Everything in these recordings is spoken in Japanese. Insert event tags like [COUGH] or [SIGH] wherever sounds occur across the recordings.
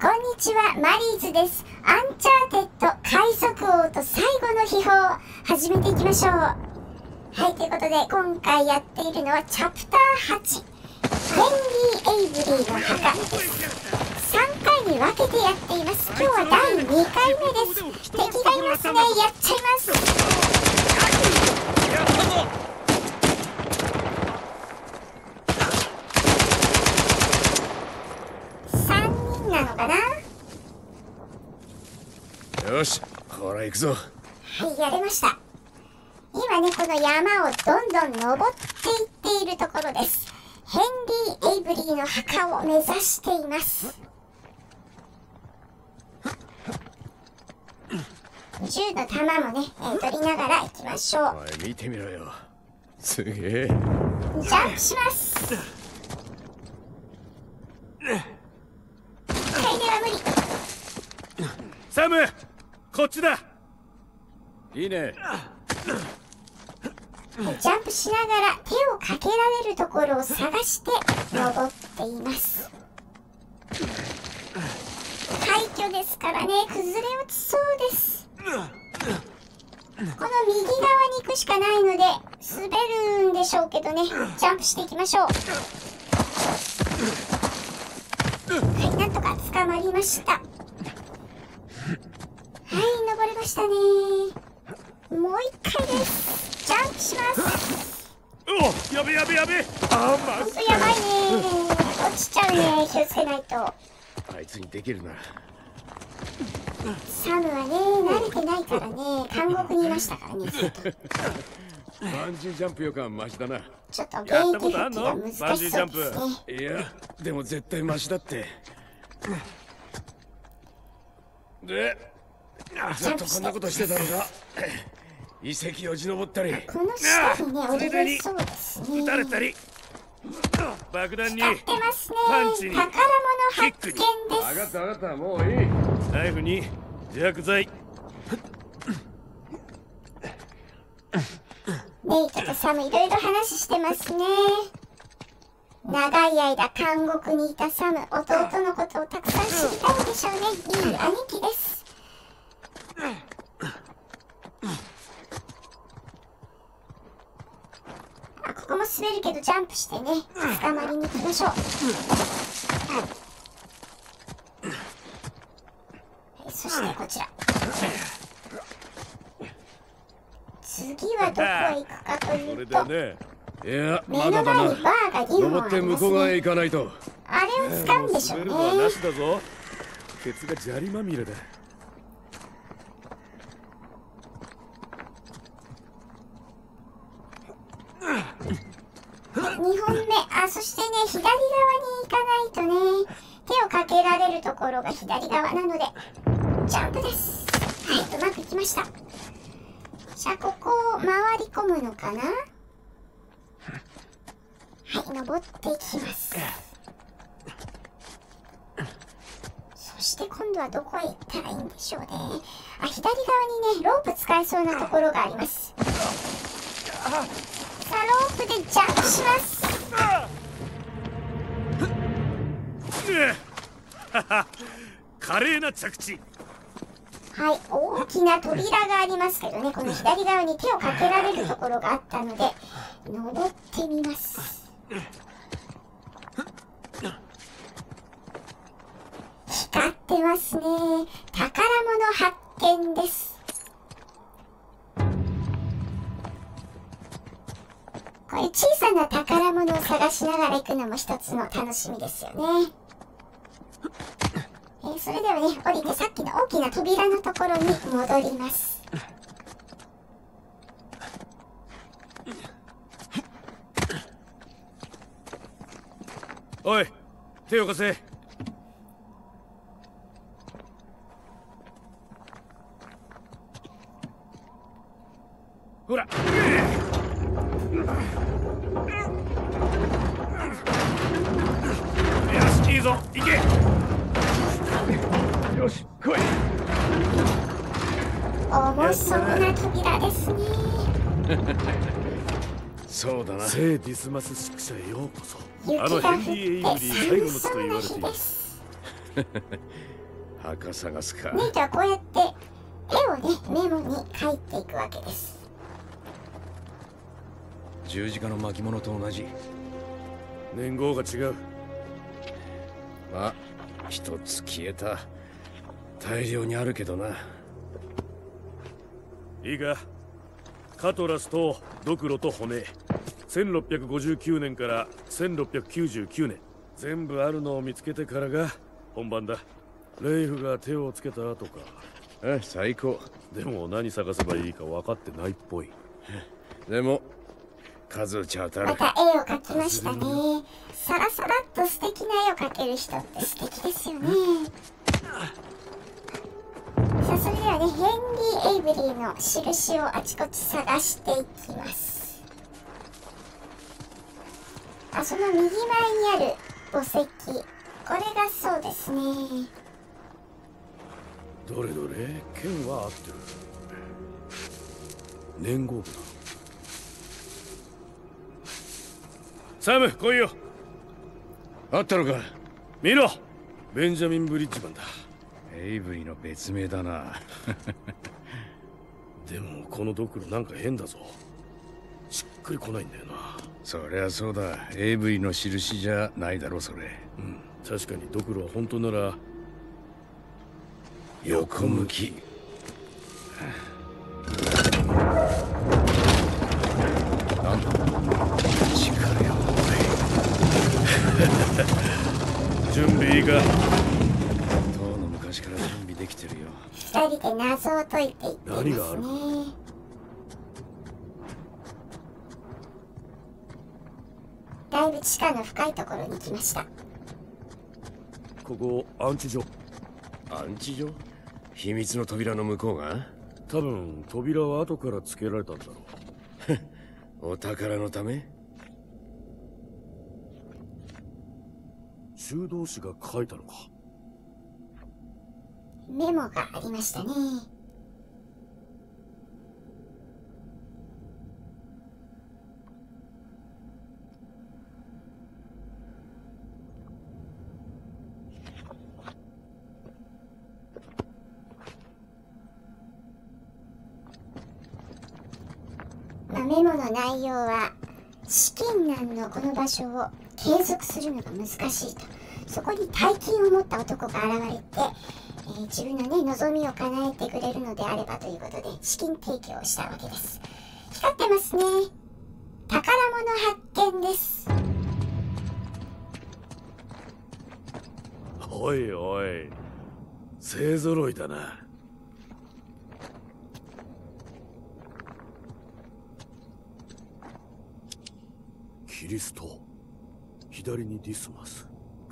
こんにちは、マリーズです。アンチャーテッド海賊王と最後の秘宝、始めていきましょう。はい、ということで、今回やっているのはチャプター8、ヘンリー・エイブリーの墓です。3回に分けてやっています。今日は第2回目です。敵がいますね。やっちゃいます。やったぞ3人なのかな？よしほら行くぞはい、やれました。今ね、この山をどんどん登っていっているところです。ヘンリー・エイブリーの墓を目指しています。銃の弾もね、えー取りながら行きましょう。おい見てみろよすげえジャンプします。はい、では無理。サムこっちだ。いいね。ジャンプしながら手をかけられるところを探して登っています。廃墟ですからね。崩れ落ちそうです。この右側に行くしかないので滑るんでしょうけどね。ジャンプしていきましょう。はいなんとか捕まりました。登れましたね。もう一回です。ジャンプします。おやべやべやべ。あまほんとやばいね。落ちちゃうね。気をつけないと。あいつにできるな。サムはね慣れてないからね。監獄にいましたからねずっと。バンジージャンプよかマシだな。ちょっと現やった役ことあん復帰がの？難しバンジージャンそうですねプ。いやでも絶対マシだってでずっとこんなことしてたのか。遺跡よじ登ったり。この下にね降りれそうですね。撃たれたり。爆弾にやってますね。パンチに宝物発見です。分かった分かったもういいナイフに自白剤。ネイトとサムいろいろ話してますね長い間監獄にいたサム弟のことをたくさん知りたいんでしょうね。いい兄貴です。あここも滑るけどジャンプしてね。捕まりに行きましょう。はいそしてこちら。次はどこへ行くかというと。いや目まだだの前にバなーが2本登って向こう側へね行かないと。あれを使うんでしょ。う滑るのはなねしだぞ。ケツが砂利まみれだ。2本目あそしてね左側に行かないとね手をかけられるところが左側なのでジャンプです。はいうまくいきました。じゃあここを回り込むのかな？はい登っていきます。そして今度はどこへ行ったらいいんでしょうね。あ左側にねロープ使えそうなところがあります。さあロープでジャンプします。華麗な着地。はい、大きな扉がありますけどね、この左側に手をかけられるところがあったので、登ってみます。光ってますね。宝物発見です。こういう小さな宝物を探しながら行くのも一つの楽しみですよね。えーそれではね、降りてさっきの大きな扉のところに戻ります。おい手を貸せ。ほら。よしいいぞ。行け。よし来い。重そうな扉ですね。[LAUGHS] そうだな。聖ディスマス宿舎へようこそ。雪あのヘンリー・エイブリーて最後の地と言われているです。墓探すか。ネイトはこうやって絵をねメモに書いていくわけです。十字架の巻物と同じ。年号が違う。まあ一つ消えた。大量にあるけどな。いいか。カトラスとドクロと骨1659年から1699年。全部あるのを見つけてからが本番だ。レイフが手をつけた後か。え最高。でも何探せばいいか分かってないっぽい。でも数打ち当たる。また絵を描きましたね。さらさらっと素敵な絵を描ける人って素敵ですよね。さあそれではねヘンリー・エイブリーの印をあちこち探していきますあその右前にある墓石。これがそうですね。どれどれ？剣は合ってる。年号部だサム来いよ。あったのか。見ろ。ベンジャミン・ブリッジマンだ。エイブリーの別名だな。[LAUGHS] でもこのドクロなんか変だぞ。しっくりこないんだよなそりゃそうだ。エイブリーの印じゃないだろそれ。うん。確かにドクロは本当なら横向き。なんだ？力よ [LAUGHS] 準備いいか？とうの昔から準備できてるよ。二人で謎を解いていっていますね。何がある？だいぶ地下の深いところに来ました。ここアンチ所。アンチ所？秘密の扉の向こうが？多分扉は後からつけられたんだろう。[LAUGHS] お宝のため？修道士が書いたのか。メモがありましたね内容は資金難のこの場所を継続するのが難しいと。そこに大金を持った男が現れて、えー自分のね望みを叶えてくれるのであればということで資金提供をしたわけです。光ってますね。宝物発見です。おいおい勢ぞろいだな。キリスト。左にディスマス。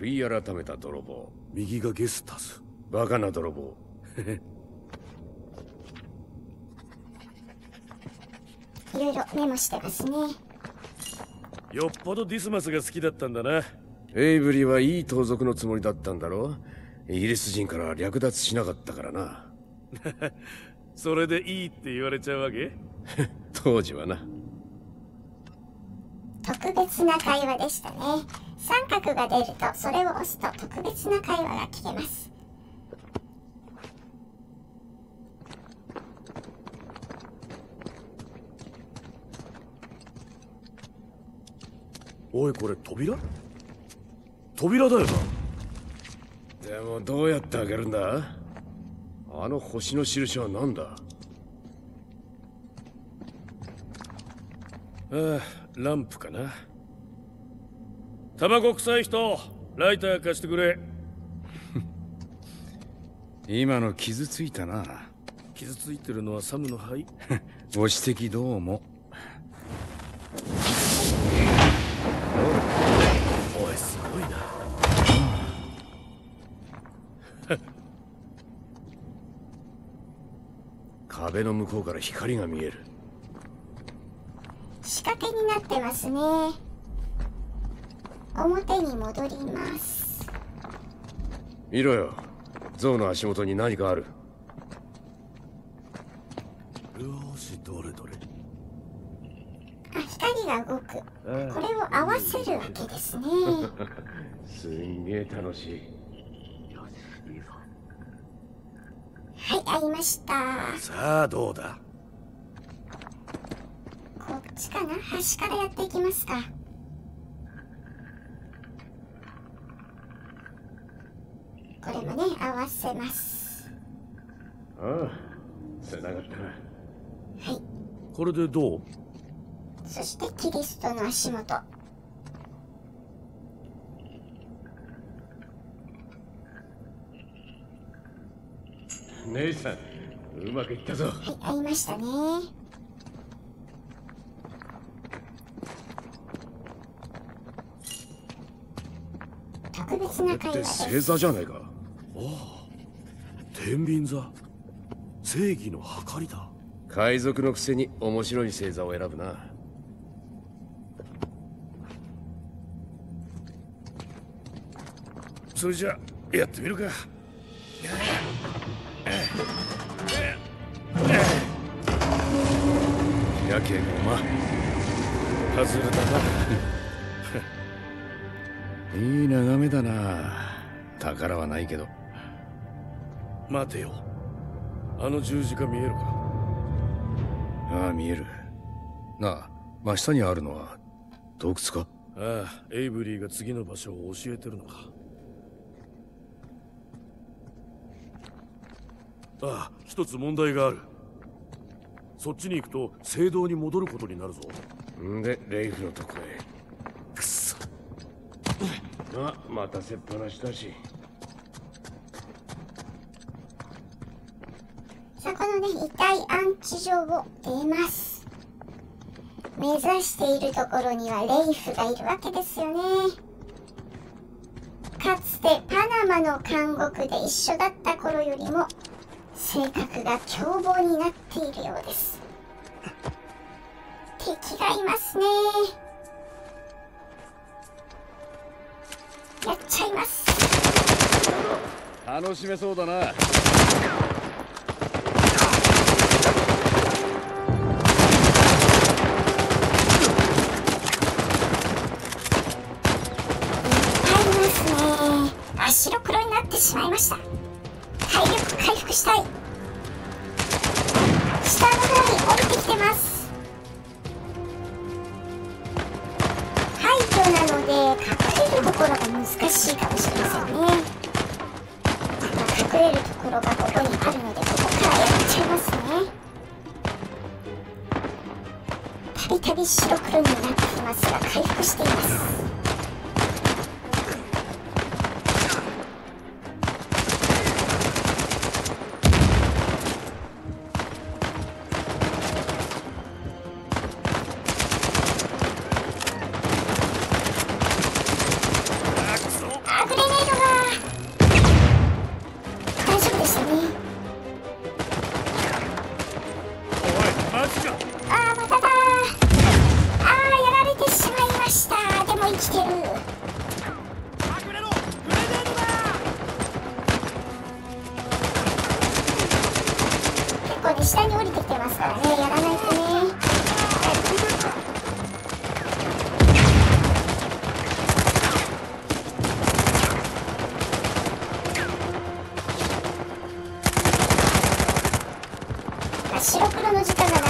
悔い改めた泥棒。右がゲスタス。バカな泥棒。[LAUGHS] いろいろメモしてますね。よっぽどディスマスが好きだったんだな。エイブリーはいい盗賊のつもりだったんだろ？イギリス人から略奪しなかったからな。[LAUGHS] それでいいって言われちゃうわけ？[LAUGHS] 当時はな特別な会話でしたね。三角が出るとそれを押すと特別な会話が聞けます。おいこれ扉？扉だよな。でもどうやって開けるんだ？あの星の印は何だ？ああランプかな。タバコ臭い人ライター貸してくれ。[LAUGHS] 今の傷ついたな。傷ついてるのはサムの肺 [LAUGHS] ご指摘どうも。おいすごいな。[LAUGHS] 壁の向こうから光が見えるってますね。表に戻ります。見ろよ。象の足元に何かある。よーしどれどれ。あ光が動く。これを合わせるわけですね。[LAUGHS] すんげえ楽しい。はいありました。さあどうだ？ちかな端からやっていきますか。これもね合わせます。ああつながったな。はい。これでどう？そしてキリストの足元。姉さんうまくいったぞはい合いましたね特別な会話ってです。星座じゃねえか。おお天秤座。正義の計りだ。海賊のくせに面白い星座を選ぶな。それじゃやってみるか。やけごま。外れたないい眺めだな。宝はないけど。待てよ。あの十字架見えるか？ああ見える。なあ真下にあるのは洞窟か？ああエイブリーが次の場所を教えてるのか。ああ一つ問題がある。そっちに行くと聖堂に戻ることになるぞ。んでレイフのとこへあ待たせっぱなしだし。さあこのね遺体安置所を出ます。目指しているところにはレイフがいるわけですよね。かつてパナマの監獄で一緒だった頃よりも性格が凶暴になっているようです。敵がいますね。やっちゃいます。楽しめそうだな。入りますね。あ白黒になってしまいました。体力回復したい。下の方に降りてきてますびたび白黒になっていますが回復しています。白黒の時間が長い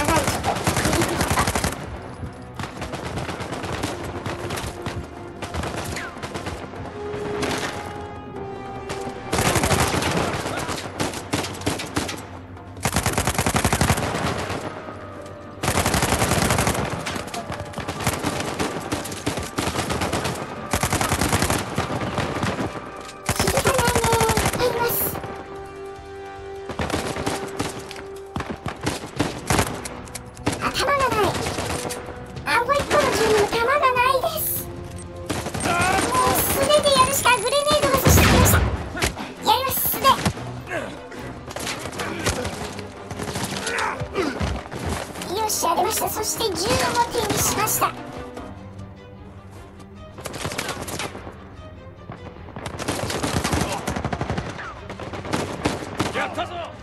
ったぞ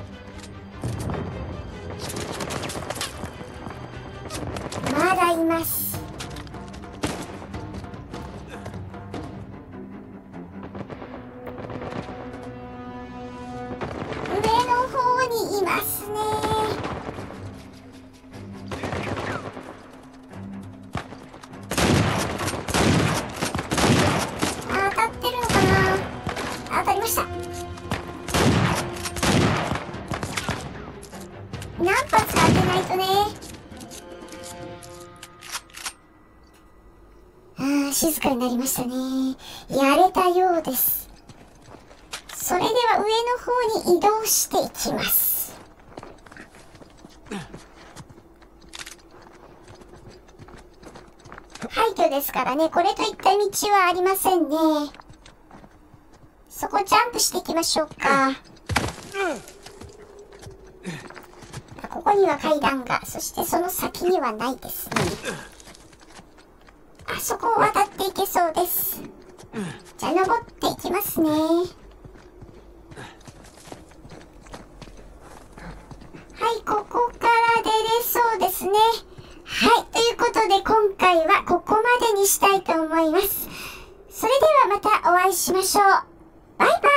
静かになりましたね。やれたようです。それでは上の方に移動していきます。廃墟ですからね。これといった道はありませんね。そこジャンプしていきましょうか。ここには階段がそしてその先にはないですね。そこを渡っていけそうです。じゃあ登っていきますね。はいここから出れそうですね。はいということで今回はここまでにしたいと思います。それではまたお会いしましょう。バイバイ。